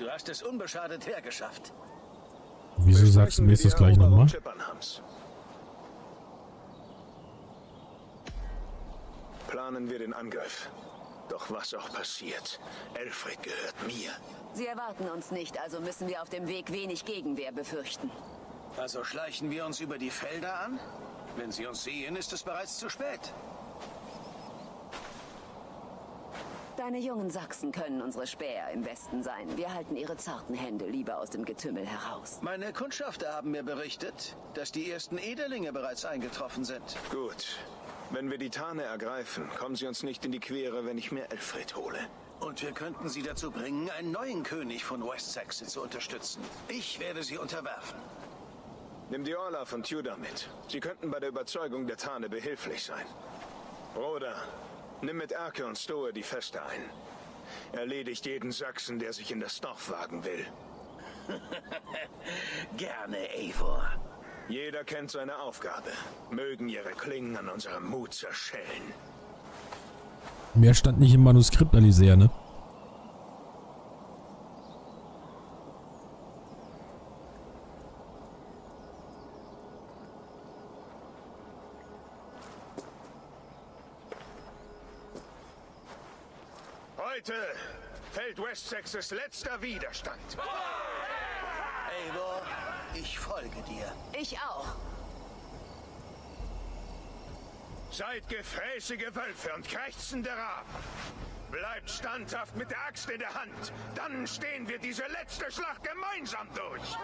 Du hast es unbeschadet hergeschafft. Wieso sagst du mir jetzt das gleich nochmal? Planen wir den Angriff. Doch was auch passiert, Elfred gehört mir. Sie erwarten uns nicht, also müssen wir auf dem Weg wenig Gegenwehr befürchten. Also schleichen wir uns über die Felder an? Wenn sie uns sehen, ist es bereits zu spät. Deine jungen Sachsen können unsere Späher im Westen sein. Wir halten ihre zarten Hände lieber aus dem Getümmel heraus. Meine Kundschafter haben mir berichtet, dass die ersten Edelinge bereits eingetroffen sind. Gut. Wenn wir die Tarne ergreifen, kommen sie uns nicht in die Quere, wenn ich mir Elfred hole. Und wir könnten sie dazu bringen, einen neuen König von West Saxon zu unterstützen. Ich werde sie unterwerfen. Nimm die Orla von Tudor mit. Sie könnten bei der Überzeugung der Tarne behilflich sein. Bruder, nimm mit Erke und Stoe die Feste ein. Erledigt jeden Sachsen, der sich in das Dorf wagen will. Gerne, Eivor. Jeder kennt seine Aufgabe. Mögen ihre Klingen an unserem Mut zerschellen. Mehr stand nicht im Manuskript, Alisea, ne? Heute Wessexes letzter Widerstand. Eivor, ich folge dir. Ich auch. Seid gefräßige Wölfe und krächzende Raben. Bleibt standhaft mit der Axt in der Hand. Dann stehen wir diese letzte Schlacht gemeinsam durch.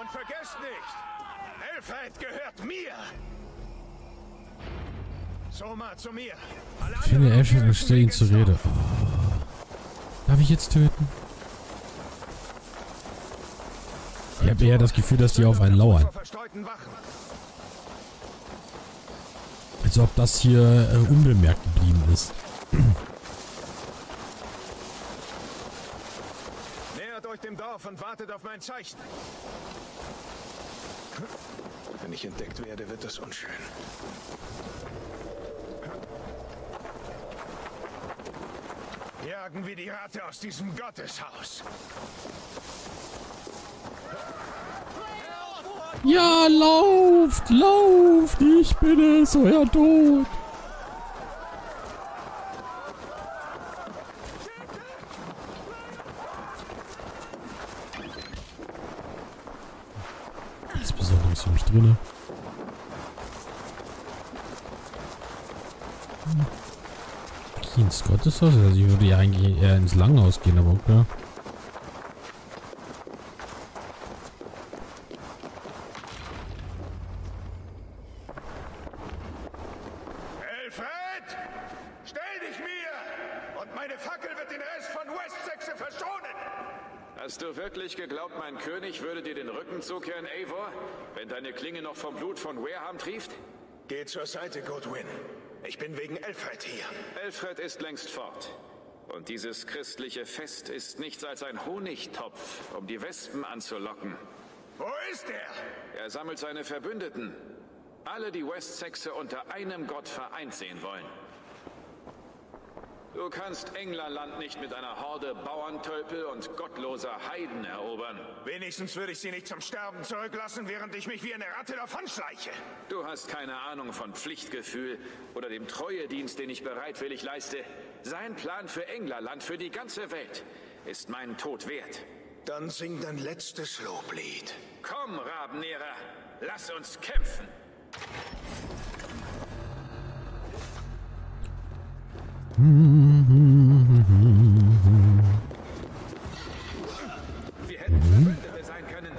Und vergesst nicht, Elfheit gehört mir. Soma zu mir. Alle Ich finde Elfred und helfen stell ihn zur Rede. Oh. Darf ich jetzt töten? Ich habe eher das Gefühl, dass die auf einen lauern. Als ob das hier äh, unbemerkt geblieben ist. Nähert euch dem Dorf und wartet auf mein Zeichen. Wenn ich entdeckt werde, wird das unschön. Jagen wir die Ratte aus diesem Gotteshaus. Ja, lauft, lauft, ich bin es, euer Tod. Nichts Besonderes für mich drinne. Geh Gotteshaus? Also ich würde ja eigentlich eher ins Langhaus gehen, aber okay. Elfred! Stell dich mir! Und meine Fackel wird den Rest von Westsexe verschonen! Hast du wirklich geglaubt, mein König würde dir den Rücken zukehren, Eivor, wenn deine Klinge noch vom Blut von Wareham trieft? Geh zur Seite, Godwin. Ich bin wegen Elfred hier. Elfred ist längst fort. Und dieses christliche Fest ist nichts als ein Honigtopf, um die Wespen anzulocken. Wo ist er? Er sammelt seine Verbündeten. Alle, die Westsexe unter einem Gott vereint sehen wollen. Du kannst Englerland nicht mit einer Horde Bauerntölpel und gottloser Heiden erobern. Wenigstens würde ich sie nicht zum Sterben zurücklassen, während ich mich wie eine Ratte davonschleiche. Du hast keine Ahnung von Pflichtgefühl oder dem Treuedienst, den ich bereitwillig leiste. Sein Plan für Englerland, für die ganze Welt, ist meinen Tod wert. Dann sing dein letztes Loblied. Komm, Rabenera, lass uns kämpfen. Wir hätten Verbündete sein können.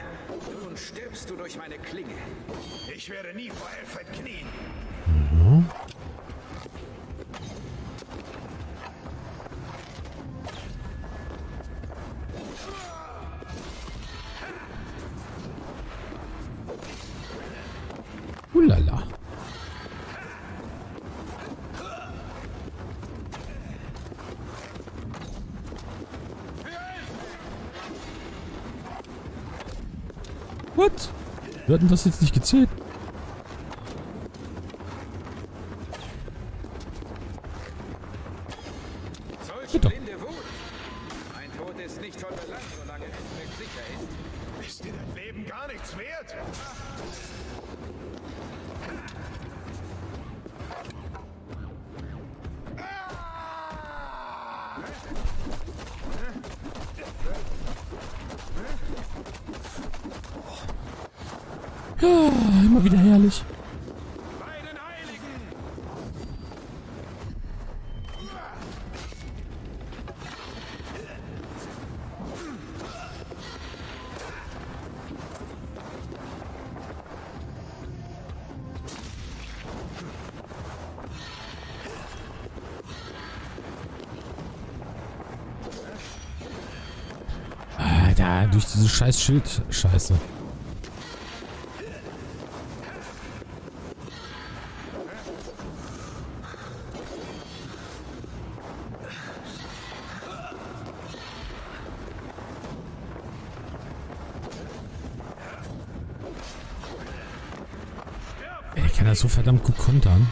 Nun stirbst du durch meine Klinge. Ich werde nie vor Elfred knien. Hulala. denn das jetzt nicht gezählt? Bitte. Ein Tod ist nicht tolerant, solange es sicher ist. Ist dir dein Leben gar nichts wert? Immer wieder herrlich. Ah, da, durch diese scheiß Schild. Scheiße. Das so verdammt gut kontern.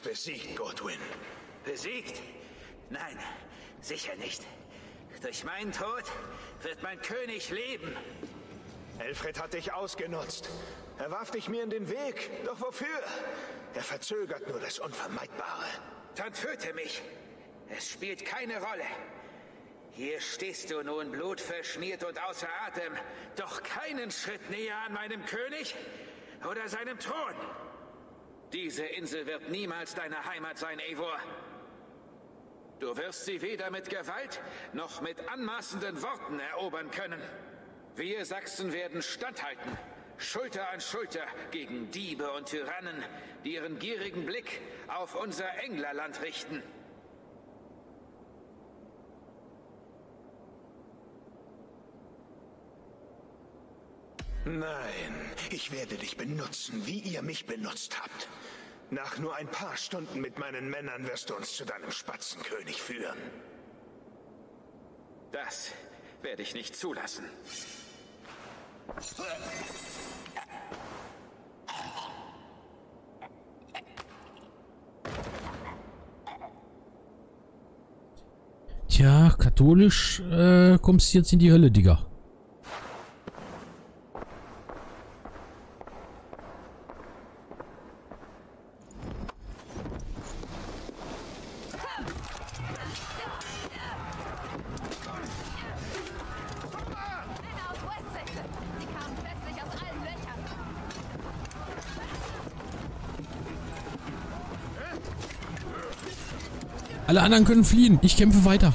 Bist besiegt, Godwin. Besiegt? Nein, sicher nicht. Durch meinen Tod wird mein König leben. Alfred hat dich ausgenutzt. Er warf dich mir in den Weg. Doch wofür? Er verzögert nur das Unvermeidbare. Dann töte mich. Es spielt keine Rolle. Hier stehst du nun blutverschmiert und außer Atem, doch keinen Schritt näher an meinem König oder seinem Thron. Diese Insel wird niemals deine Heimat sein, Eivor. Du wirst sie weder mit Gewalt noch mit anmaßenden Worten erobern können. Wir Sachsen werden standhalten, Schulter an Schulter gegen Diebe und Tyrannen, die ihren gierigen Blick auf unser Englerland richten. Nein, ich werde dich benutzen, wie ihr mich benutzt habt. Nach nur ein paar Stunden mit meinen Männern wirst du uns zu deinem Spatzenkönig führen. Das werde ich nicht zulassen. Tja, katholisch äh, kommst du jetzt in die Hölle, Digga. Anderen können fliehen. Ich kämpfe weiter.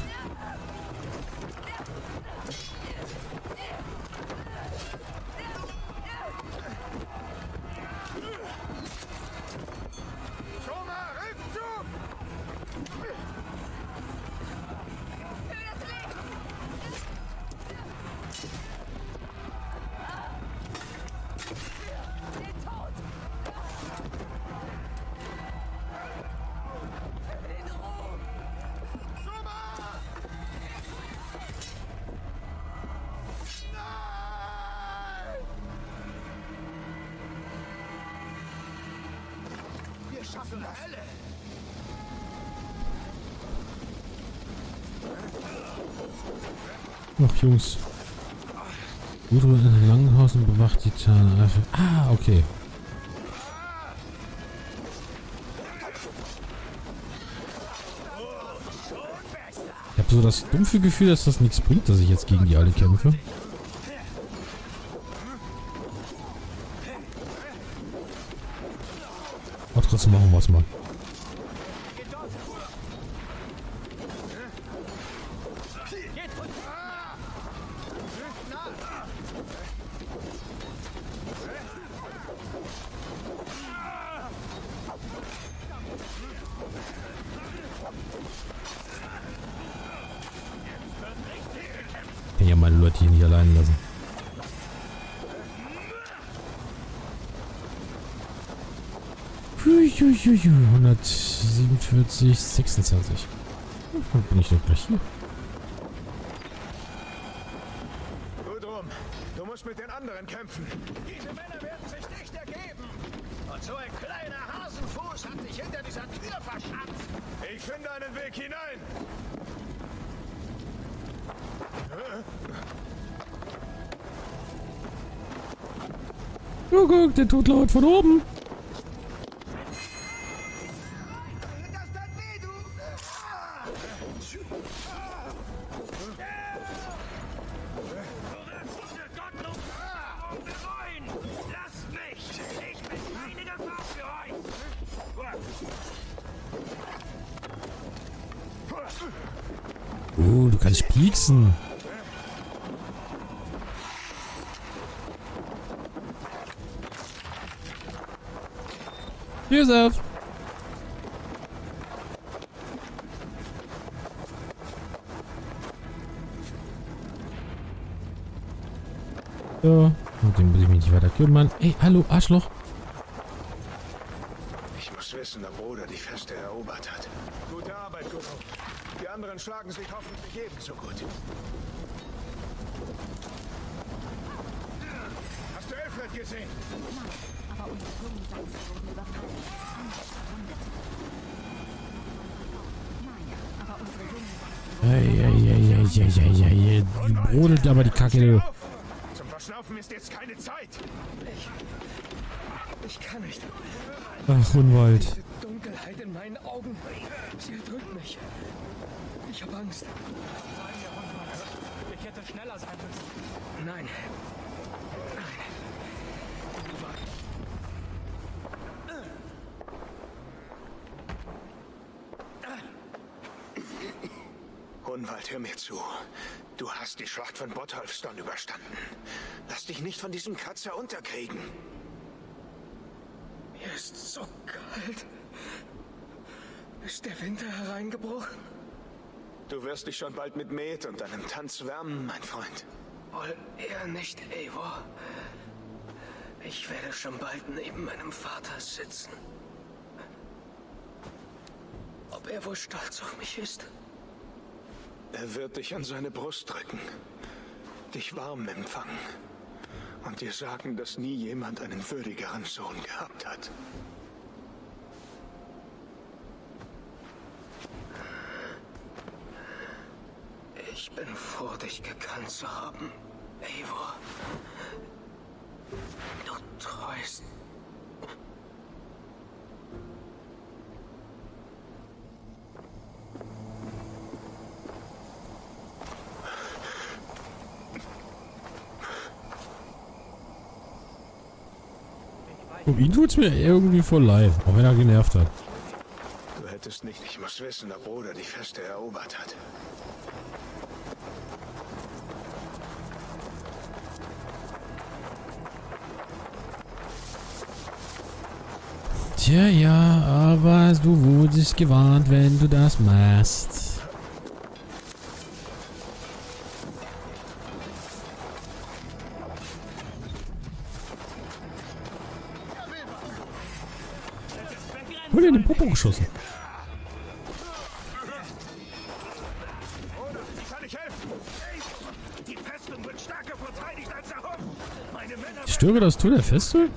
Schaffen das. Ach, Jungs. Gudrun in Langenhausen bewacht die Tarn. Ah, okay. Ich habe so das dumpfe Gefühl, dass das nichts bringt, dass ich jetzt gegen die alle kämpfe. Trotzdem machen wir es mal. kann ja meine Leute hier nicht allein lassen. Hui, hui, hui, hui, 147, 26. Dann bin ich doch gleich hier. Gudrun, du musst mit den anderen kämpfen. Diese Männer werden sich nicht ergeben. Und so ein kleiner Hasenfuß hat sich hinter dieser Tür verschanzt. Ich finde einen Weg hinein. Oh, guck, der Totlaut von oben. Pieksen. Josef. So, mit dem muss ich mich nicht weiter kümmern. Ey, hallo, Arschloch. Ich muss wissen, ob Bruder die Feste erobert hat. Gute Arbeit, Gudrun. Die anderen schlagen sich hoffentlich ebenso gut. Hast du Elfred gesehen? Aber unsere jungen Sachsen wurden überfallen. Andere verwundet. Nein, aber unsere jungen Sachsen Ei, ei, ei, ei, ei, ei, ei. Die brodelt aber die Kacke! Zum Verschnaufen ist jetzt keine Zeit. Ich kann nicht. Ach, Unwald. Dunkelheit in meinen Augen. Sie erdrückt mich. Ich habe Angst. Ich hätte schneller sein müssen. Nein. Hunwald, hör mir zu. Du hast die Schlacht von Bottolfston überstanden. Lass dich nicht von diesem Kratzer unterkriegen. Mir ist so kalt. Ist der Winter hereingebrochen? Du wirst dich schon bald mit Met und deinem Tanz wärmen, mein Freund. Wohl eher nicht, Eivor. Ich werde schon bald neben meinem Vater sitzen. Ob er wohl stolz auf mich ist? Er wird dich an seine Brust drücken, dich warm empfangen und dir sagen, dass nie jemand einen würdigeren Sohn gehabt hat. Ich bin froh, dich gekannt zu haben, Eivor. Du treust. Um ihn tut's mir irgendwie voll leid, auch wenn er genervt hat. Du hättest nicht, ich muss wissen, ob Bruder die Feste erobert hat. Tja, ja, aber du wurdest gewarnt, wenn du das machst. Hol dir in den Popo geschossen. Ich Störe das Tor der Festung?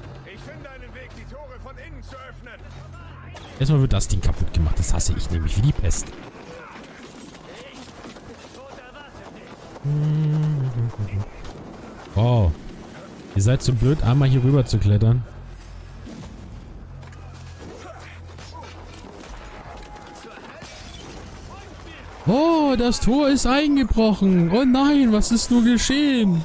Erstmal wird das Ding kaputt gemacht. Das hasse ich nämlich wie die Pest. Oh. Ihr seid so blöd, einmal hier rüber zu klettern. Oh, das Tor ist eingebrochen. Oh nein, was ist nur geschehen?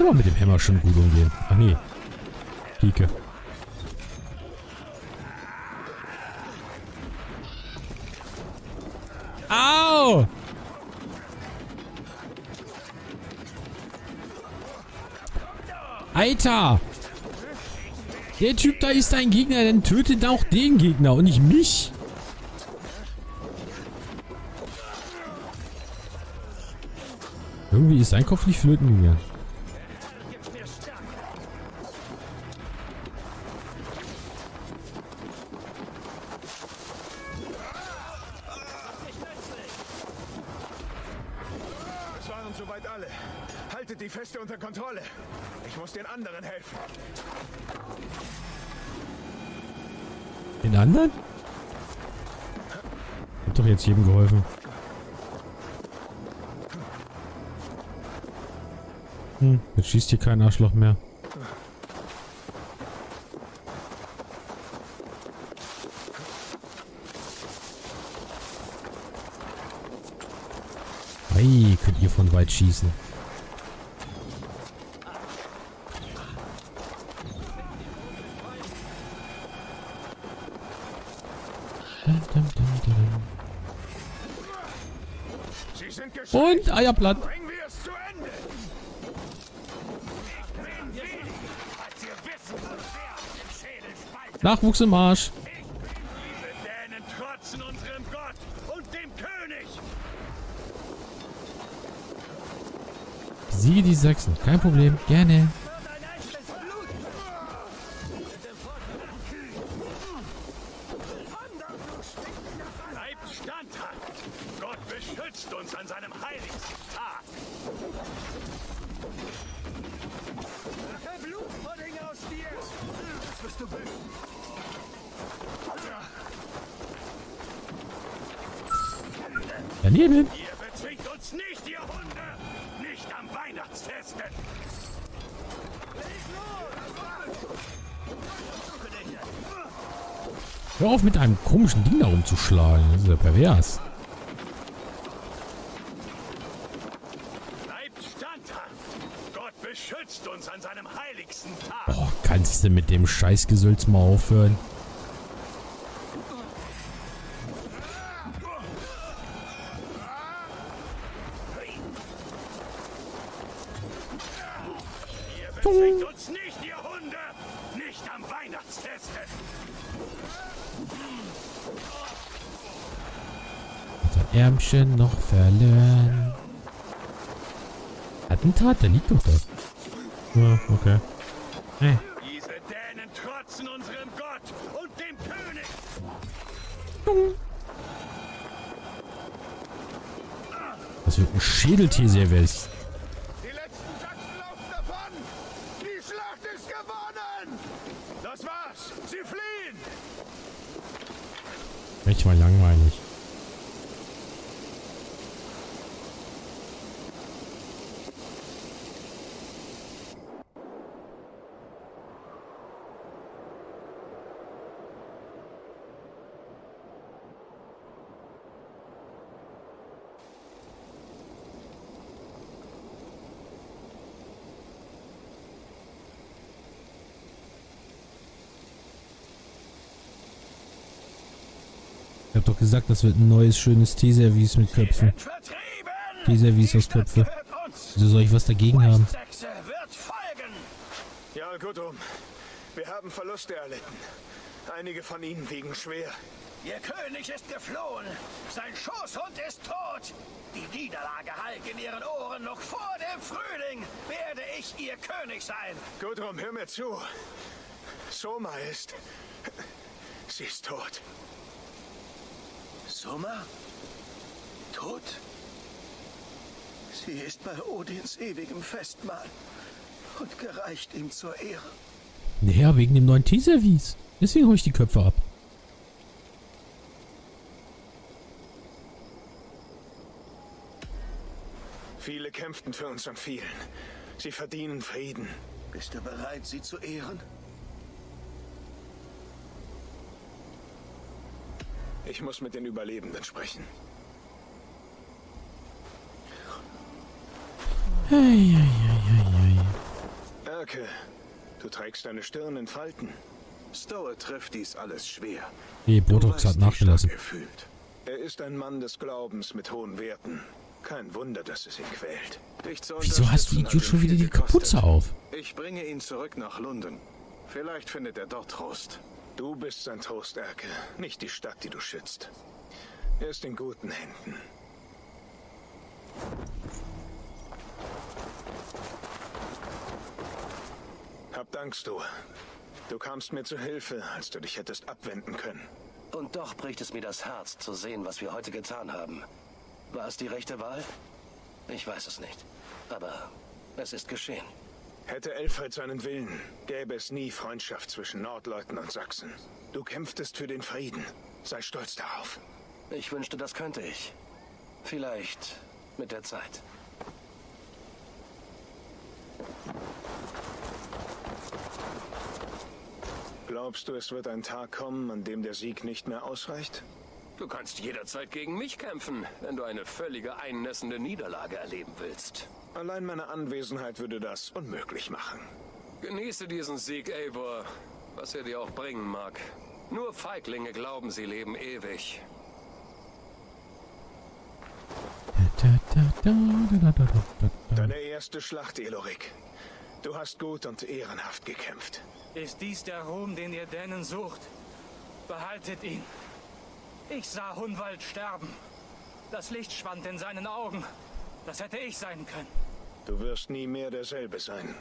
kannst aber mit dem Hammer schon gut umgehen. Ach nee. Pike. Au! Alter! Der Typ da ist ein Gegner, dann tötet auch den Gegner und nicht mich. Irgendwie ist sein Kopf nicht flöten gegangen. Anderen? Hat doch jetzt jedem geholfen. Hm, jetzt schießt hier kein Arschloch mehr. Ei, könnt ihr von weit schießen. Gott und dem König. Siege die Sachsen. Kein Problem. Gerne. Daneben. Ihr bezwingt uns nicht, ihr Hunde. Nicht am Weihnachtsfeste. Hör auf mit einem komischen Ding da rumzuschlagen. Das ist ja pervers. Bleibt standhaft. Gott beschützt uns an seinem heiligsten Tag. Boah, kannst du mit dem Scheißgesülz mal aufhören? Ihr bezwingt uns nicht, ihr Hunde. Nicht Unser Ärmchen noch verloren. Attentat, der liegt doch da. Ja, okay. Hey. Diese Dänen trotzen unserem Gott und dem König. Das wird ein Schädeltier-Service. Die letzten Sachsen laufen davon. Die Schlacht ist gewonnen. Das war's. Sie fliehen. Echt mal langweilig. Ich hab doch gesagt, das wird ein neues, schönes Teeservice mit Köpfen. Vertrieben! Teeservice aus Köpfe. Wieso soll ich was dagegen haben? Sechse wird folgen! Ja, Gudrun. Wir haben Verluste erlitten. Einige von ihnen wiegen schwer. Ihr König ist geflohen. Sein Schoßhund ist tot. Die Niederlage hallt in ihren Ohren. Noch vor dem Frühling werde ich ihr König sein. Gudrun, hör mir zu. Soma ist... Sie ist tot. Summa? Tot? Sie ist bei Odins ewigem Festmahl und gereicht ihm zur Ehre. Naja, wegen dem neuen Teeservice. Deswegen hol ich die Köpfe ab. Viele kämpften für uns und fielen. Sie verdienen Frieden. Bist du bereit, sie zu ehren? Ich muss mit den Überlebenden sprechen. Erke, du trägst deine Stirn in Falten. Stowe trifft dies alles schwer. Du Botox hat nachgelassen. er ist ein Mann des Glaubens mit hohen Werten. Kein Wunder, dass es ihn quält. Wieso hast du Idiot schon wieder die Kapuze auf? Ich bringe ihn zurück nach London. Vielleicht findet er dort Trost. Du bist sein Trost, nicht die Stadt, die du schützt. Er ist in guten Händen. Hab Dank, Stu. Du kamst mir zu Hilfe, als du dich hättest abwenden können. Und doch bricht es mir das Herz zu sehen, was wir heute getan haben. War es die rechte Wahl? Ich weiß es nicht. Aber es ist geschehen. Hätte Elfred seinen Willen, gäbe es nie Freundschaft zwischen Nordleuten und Sachsen. Du kämpftest für den Frieden. Sei stolz darauf. Ich wünschte, das könnte ich. Vielleicht mit der Zeit. Glaubst du, es wird ein Tag kommen, an dem der Sieg nicht mehr ausreicht? Du kannst jederzeit gegen mich kämpfen, wenn du eine völlige einnässende Niederlage erleben willst. Allein meine Anwesenheit würde das unmöglich machen. Genieße diesen Sieg, Eivor, was er dir auch bringen mag. Nur Feiglinge glauben, sie leben ewig. Deine erste Schlacht, Elorik. Du hast gut und ehrenhaft gekämpft. Ist dies der Ruhm, den ihr Dänen sucht? Behaltet ihn. Ich sah Hunwald sterben. Das Licht schwand in seinen Augen. Das hätte ich sein können. Du wirst nie mehr derselbe sein.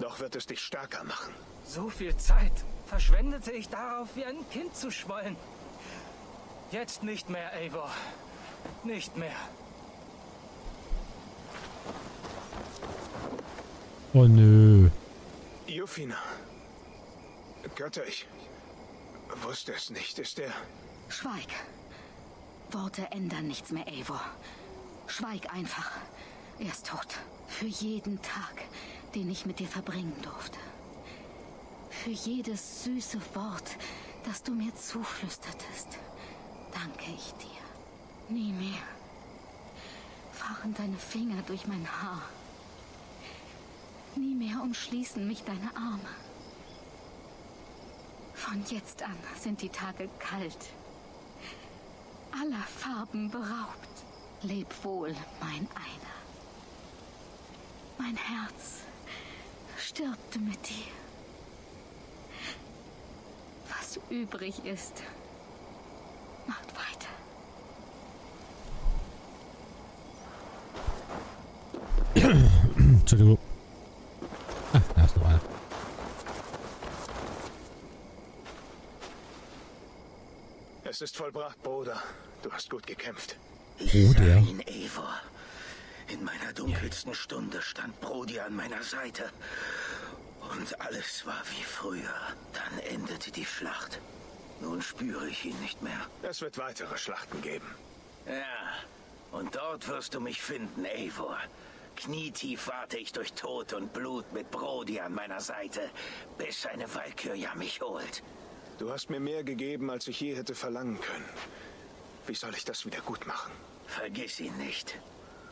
Doch wird es dich stärker machen. So viel Zeit verschwendete ich darauf, wie ein Kind zu schwollen. Jetzt nicht mehr, Eivor. Nicht mehr. Oh nö. Jufina. Götter, ich wusste es nicht. Ist er... Schweig. Worte ändern nichts mehr, Eivor. Schweig einfach. Er ist tot. Für jeden Tag, den ich mit dir verbringen durfte. Für jedes süße Wort, das du mir zuflüstertest, danke ich dir. Nie mehr fahren deine Finger durch mein Haar. Nie mehr umschließen mich deine Arme. Von jetzt an sind die Tage kalt. Aller Farben beraubt. Leb wohl, mein Einer. Mein Herz stirbte mit dir. Was übrig ist, macht weiter. Entschuldigung. Ah, da ist noch einer. Es ist vollbracht, Bruder. Du hast gut gekämpft. Ich Oh, sah der. ihn, Eivor. In meiner dunkelsten Stunde stand Brody an meiner Seite. Und alles war wie früher. Dann endete die Schlacht. Nun spüre ich ihn nicht mehr. Es wird weitere Schlachten geben. Ja, und dort wirst du mich finden, Eivor. Knietief warte ich durch Tod und Blut mit Brody an meiner Seite, bis eine Walküre mich holt. Du hast mir mehr gegeben, als ich je hätte verlangen können. Wie soll ich das wieder gut machen? Vergiss ihn nicht.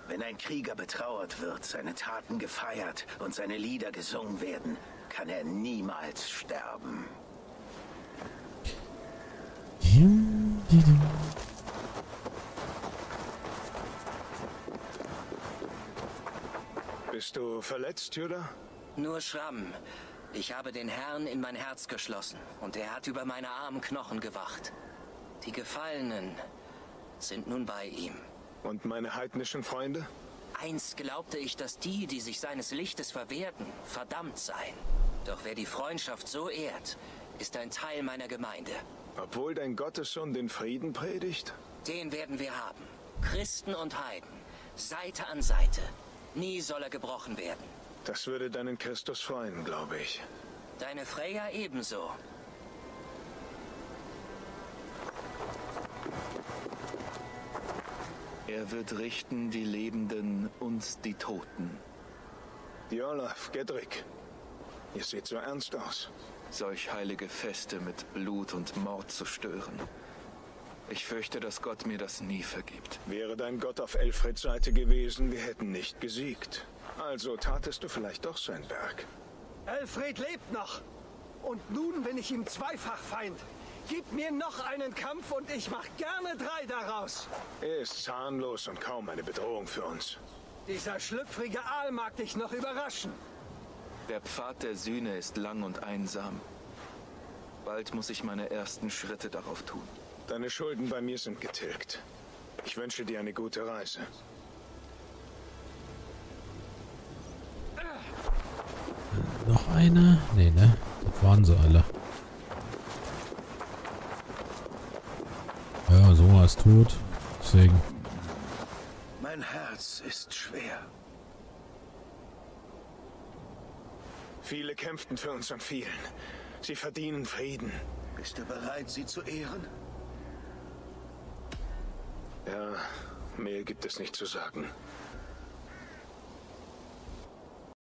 Wenn ein Krieger betrauert wird, seine Taten gefeiert und seine Lieder gesungen werden, kann er niemals sterben. Bist du verletzt, Judah? Nur Schramm. Ich habe den Herrn in mein Herz geschlossen und er hat über meine armen Knochen gewacht. Die Gefallenen sind nun bei ihm. Und meine heidnischen Freunde? Einst glaubte ich, dass die, die sich seines Lichtes verwehrten, verdammt seien. Doch wer die Freundschaft so ehrt, ist ein Teil meiner Gemeinde. Obwohl dein Gottessohn den Frieden predigt? Den werden wir haben. Christen und Heiden. Seite an Seite. Nie soll er gebrochen werden. Das würde deinen Christus freuen, glaube ich. Deine Freya ebenso. Er wird richten die Lebenden und die Toten. Olaf, Gedrick, ihr seht so ernst aus. Solch heilige Feste mit Blut und Mord zu stören. Ich fürchte, dass Gott mir das nie vergibt. Wäre dein Gott auf Elfreds Seite gewesen, wir hätten nicht gesiegt. Also tatest du vielleicht doch sein Werk. Elfred lebt noch. Und nun bin ich ihm zweifach Feind. Gib mir noch einen Kampf und ich mach gerne drei daraus. Er ist zahnlos und kaum eine Bedrohung für uns. Dieser schlüpfrige Aal mag dich noch überraschen. Der Pfad der Sühne ist lang und einsam. Bald muss ich meine ersten Schritte darauf tun. Deine Schulden bei mir sind getilgt. Ich wünsche dir eine gute Reise. Noch einer? Nee, ne? Das waren sie alle. Ja, Sora ist tot. Deswegen. Mein Herz ist schwer. Viele kämpften für uns und vielen. Sie verdienen Frieden. Bist du bereit, sie zu ehren? Ja, mehr gibt es nicht zu sagen.